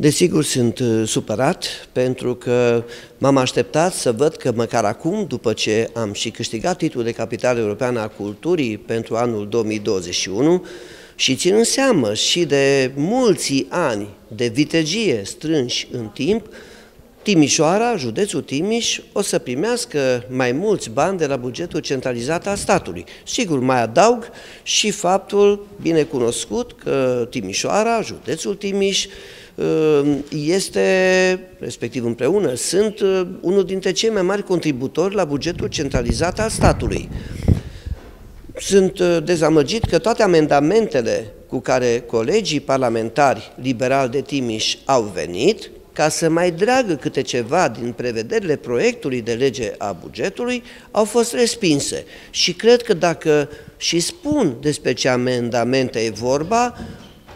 Desigur sunt uh, supărat pentru că m-am așteptat să văd că măcar acum, după ce am și câștigat titlul de capitală europeană a culturii pentru anul 2021 și ținând seamă și de mulți ani de vitegie strânși în timp, Timișoara, județul Timiș, o să primească mai mulți bani de la bugetul centralizat al statului. Sigur, mai adaug și faptul bine cunoscut că Timișoara, județul Timiș, este, respectiv împreună, sunt uh, unul dintre cei mai mari contributori la bugetul centralizat al statului. Sunt uh, dezamăgit că toate amendamentele cu care colegii parlamentari liberali de Timiș au venit, ca să mai dragă câte ceva din prevederile proiectului de lege a bugetului, au fost respinse. Și cred că dacă și spun despre ce amendamente e vorba,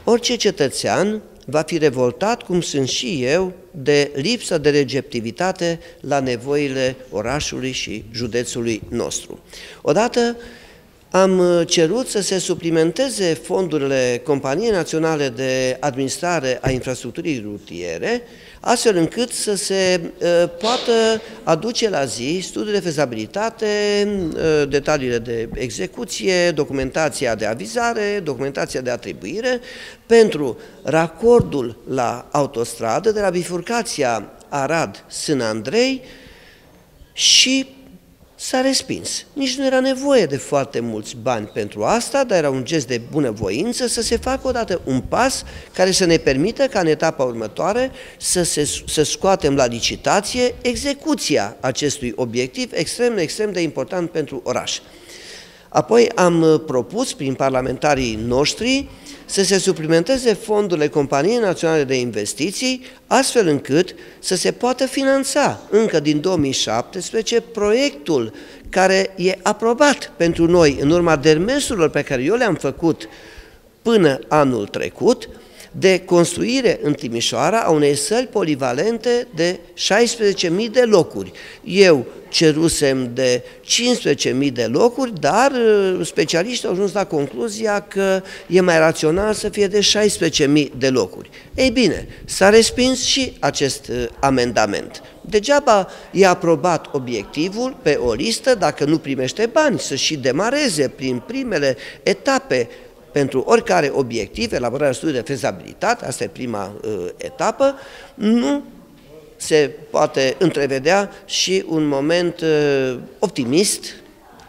orice cetățean va fi revoltat, cum sunt și eu, de lipsa de receptivitate la nevoile orașului și județului nostru. Odată am cerut să se suplimenteze fondurile Companiei Naționale de Administrare a Infrastructurii Rutiere, astfel încât să se uh, poată aduce la zi studiul de fezabilitate, uh, detaliile de execuție, documentația de avizare, documentația de atribuire pentru racordul la autostradă de la bifurcația Arad-Sân Andrei și s-a respins. Nici nu era nevoie de foarte mulți bani pentru asta, dar era un gest de bunăvoință să se facă odată un pas care să ne permită ca în etapa următoare să, se, să scoatem la licitație execuția acestui obiectiv extrem, extrem de important pentru oraș. Apoi am propus prin parlamentarii noștri să se suplimenteze fondurile Companiei Naționale de Investiții, astfel încât să se poată finanța încă din 2017 proiectul care e aprobat pentru noi în urma demersurilor pe care eu le-am făcut până anul trecut, de construire în Timișoara a unei săli polivalente de 16.000 de locuri. Eu cerusem de 15.000 de locuri, dar uh, specialiștii au ajuns la concluzia că e mai rațional să fie de 16.000 de locuri. Ei bine, s-a respins și acest uh, amendament. Degeaba e aprobat obiectivul pe o listă dacă nu primește bani, să și demareze prin primele etape pentru oricare obiectiv, elaborarea studiului de fezabilitate, asta e prima uh, etapă, nu se poate întrevedea și un moment uh, optimist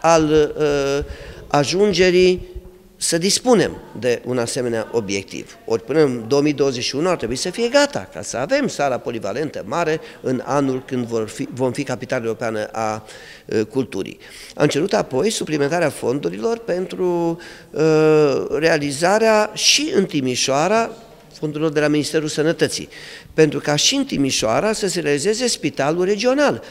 al uh, ajungerii să dispunem de un asemenea obiectiv. Ori până în 2021 ar trebui să fie gata, ca să avem sala polivalentă mare în anul când vor fi, vom fi capitală europeană a uh, culturii. Am cerut apoi suplimentarea fondurilor pentru uh, realizarea și în Timișoara fondurilor de la Ministerul Sănătății, pentru ca și în Timișoara să se realizeze spitalul regional.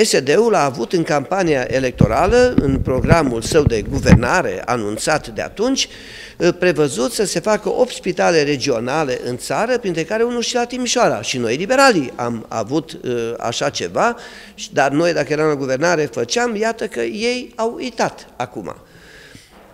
PSD-ul a avut în campania electorală, în programul său de guvernare anunțat de atunci, eh, prevăzut să se facă 8 spitale regionale în țară, printre care unul și la Timișoara. Și noi, liberalii, am avut eh, așa ceva, dar noi, dacă eram la guvernare, făceam, iată că ei au uitat acum.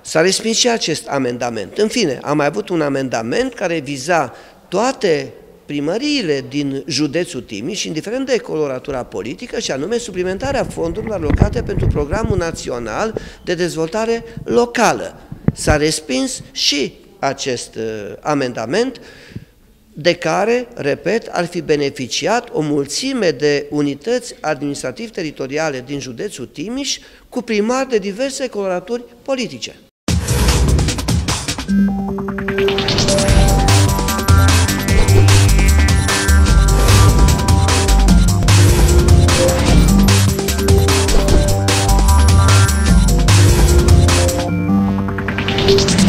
S-a respins și acest amendament. În fine, am mai avut un amendament care viza toate primăriile din județul Timiș, indiferent de coloratura politică, și anume suplimentarea fondurilor alocate pentru Programul Național de Dezvoltare Locală. S-a respins și acest uh, amendament de care, repet, ar fi beneficiat o mulțime de unități administrativ-teritoriale din județul Timiș cu primari de diverse coloraturi politice. you.